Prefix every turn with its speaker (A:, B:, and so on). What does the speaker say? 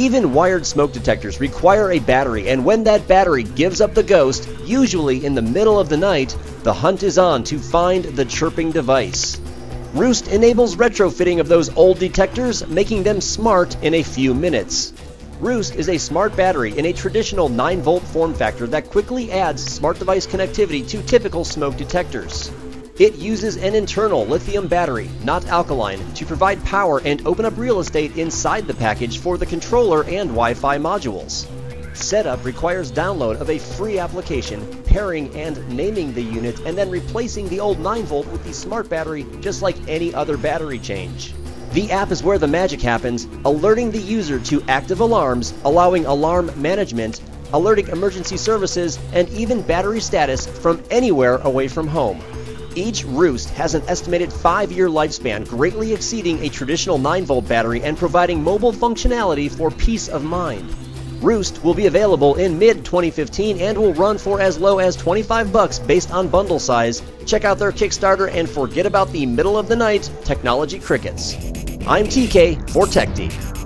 A: Even wired smoke detectors require a battery, and when that battery gives up the ghost, usually in the middle of the night, the hunt is on to find the chirping device. Roost enables retrofitting of those old detectors, making them smart in a few minutes. Roost is a smart battery in a traditional 9 volt form factor that quickly adds smart device connectivity to typical smoke detectors. It uses an internal lithium battery, not alkaline, to provide power and open up real estate inside the package for the controller and Wi Fi modules. Setup requires download of a free application, pairing and naming the unit, and then replacing the old 9 volt with the smart battery just like any other battery change. The app is where the magic happens, alerting the user to active alarms, allowing alarm management, alerting emergency services, and even battery status from anywhere away from home. Each Roost has an estimated 5 year lifespan, greatly exceeding a traditional 9 volt battery and providing mobile functionality for peace of mind. Roost will be available in mid 2015 and will run for as low as 25 bucks based on bundle size. Check out their Kickstarter and forget about the middle of the night technology crickets. I'm TK for TEKD.